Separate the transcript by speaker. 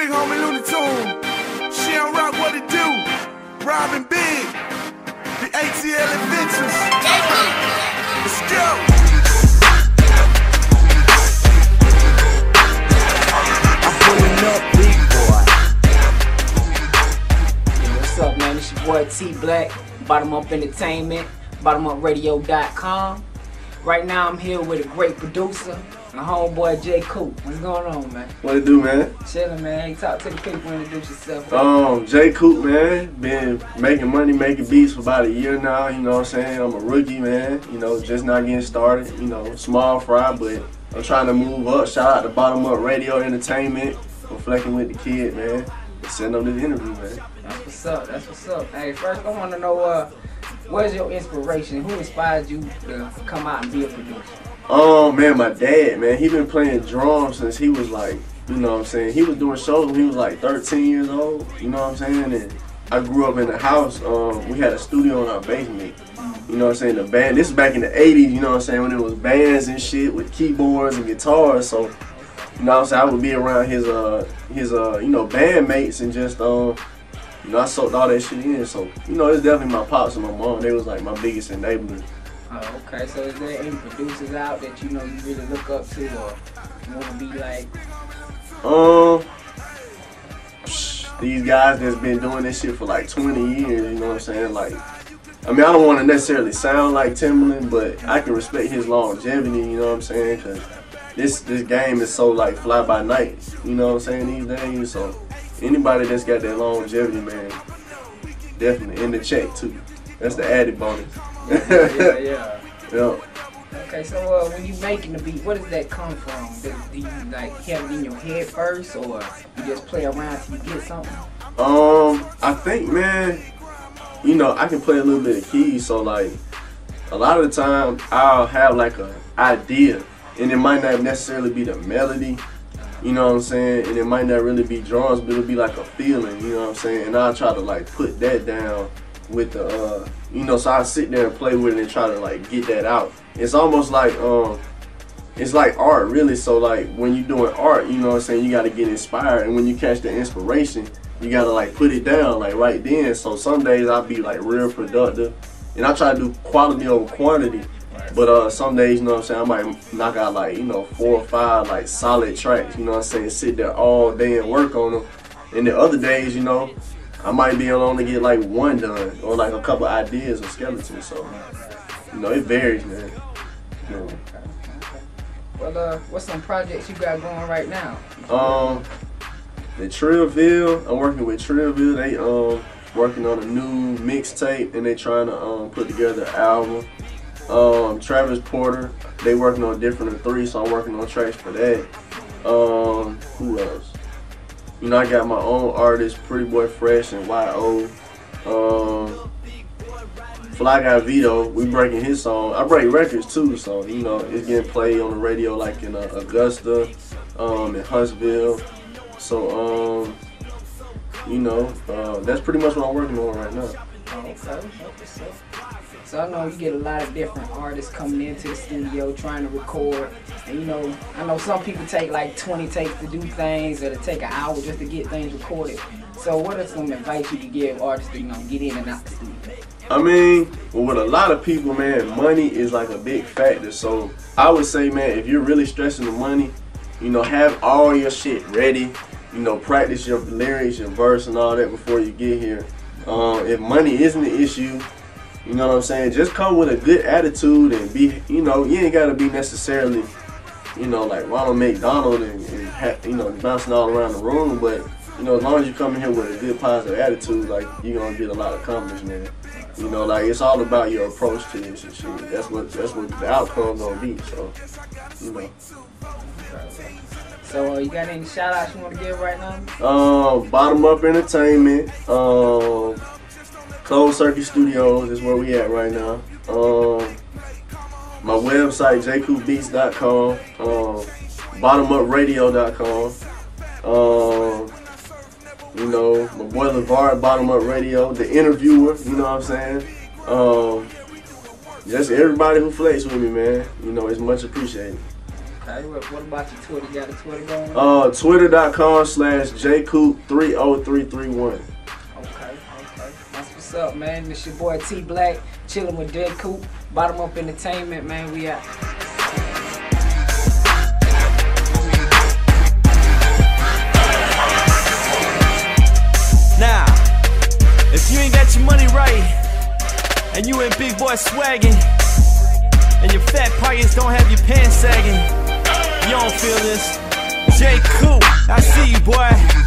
Speaker 1: big homie Looney Tune. She don't rock what it do. Robin Big. The ATL Adventures. Let's go.
Speaker 2: I'm pulling up, big boy. What's up, man? It's your boy T Black, Bottom Up Entertainment, BottomUpRadio.com. Right now, I'm here with a great producer, my homeboy J Coop. What's going on, man?
Speaker 3: What it do, man?
Speaker 2: Chillin', man. Hey, talk to the people, introduce yourself.
Speaker 3: Um, J Coop, man. Been making money, making beats for about a year now. You know what I'm saying? I'm a rookie, man. You know, just not getting started. You know, small fry, but I'm trying to move up. Shout out to Bottom Up Radio Entertainment for flecking with the kid, man. Setting up this interview, man.
Speaker 2: That's what's up. That's what's up. Hey, first, I want to know uh, where's your inspiration? Who inspired you to come out and be a producer?
Speaker 3: Oh man, my dad, man, he been playing drums since he was like, you know what I'm saying? He was doing shows when he was like 13 years old, you know what I'm saying? And I grew up in the house, um, we had a studio in our basement. You know what I'm saying? The band, this is back in the 80s, you know what I'm saying? When it was bands and shit with keyboards and guitars. So, you know what I'm saying? I would be around his, uh, his, uh, you know, bandmates and just, um, you know, I soaked all that shit in. So, you know, it's definitely my pops and my mom. They was like my biggest enablers.
Speaker 2: Oh, okay. So is there any producers out that you know you really look up to or want to be like?
Speaker 3: Um, these guys that's been doing this shit for like 20 years, you know what I'm saying? Like, I mean, I don't want to necessarily sound like Timbaland, but I can respect his longevity, you know what I'm saying? Because this this game is so like fly by night, you know what I'm saying, these days. So anybody that's got that longevity, man, definitely in the check too. That's the added bonus.
Speaker 2: Yeah, yeah.
Speaker 3: yeah.
Speaker 2: Okay, so uh, when you making the beat, where does that come from? Do, do you like have it in your head first, or you just play around till you get something?
Speaker 3: Um, I think, man, you know, I can play a little bit of keys, so like a lot of the time I'll have like a idea, and it might not necessarily be the melody, you know what I'm saying, and it might not really be drums, but it'll be like a feeling, you know what I'm saying, and I'll try to like put that down with the, uh, you know, so I sit there and play with it and try to like get that out. It's almost like, um, it's like art really. So like when you're doing art, you know what I'm saying, you got to get inspired, and when you catch the inspiration, you gotta like put it down like right then. So some days I'll be like real productive, and I try to do quality over quantity. But uh, some days, you know what I'm saying, I might knock out like you know four or five like solid tracks. You know what I'm saying, sit there all day and work on them. And the other days, you know, I might be able to get like one done or like a couple ideas or skeletons. So you know, it varies, man. You know.
Speaker 2: Well, uh, what's some projects you got going right now?
Speaker 3: Um, the Trillville, I'm working with Trillville. They um working on a new mixtape and they trying to um put together an album. Um, Travis Porter, they working on Differenter three, so I'm working on tracks for that. Um, who else? You know, I got my own artist, Pretty Boy Fresh and Y.O. Um, Fly Guy Vito, we breaking his song. I break records too, so you know it's getting played on the radio like in uh, Augusta, um, in Huntsville. So um, you know, uh, that's pretty much what I'm working on right now.
Speaker 2: Okay, so. I know you get a lot of different artists coming into the studio trying to record. And you know, I know some people take like 20 takes to do things, or to take an hour just to get things recorded. So what are some advice you could give artists to you know get in and out the studio?
Speaker 3: I mean, well, with a lot of people, man, money is like a big factor. So I would say, man, if you're really stressing the money, you know, have all your shit ready. You know, practice your lyrics, your verse, and all that before you get here. Um, if money isn't an issue, you know what I'm saying? Just come with a good attitude and be, you know, you ain't gotta be necessarily, you know, like Ronald McDonald and, and ha- you know, bouncing all around the room. But you know, as long as you come in here with a good positive attitude, like you're gonna get a lot accomplished, man. You know, like it's all about your approach to this and shit. That's what that's what the outcome gonna be. So, you know.
Speaker 2: So uh, you got any shout outs you want to give right now?
Speaker 3: Um, Bottom Up Entertainment, um, Closed Circuit Studios is where we at right now. Um, my website, jcoopbeats.com, um, bottomupradio.com. Um, you know, my boy LeVar, Bottom Up Radio, the interviewer, you know what I'm saying? Um, just everybody who flex with me, man. You know, it's much appreciated.
Speaker 2: What about your Twitter? You got a Twitter going?
Speaker 3: Uh, twitter.com slash jcoop30331.
Speaker 2: Up, man. This your boy T Black, chilling with Dead Coop, Bottom Up Entertainment, man. We out.
Speaker 4: Now, if you ain't got your money right, and you ain't big boy swagging, and your fat pockets don't have your pants sagging, you don't feel this. J. Coop, I see you, boy.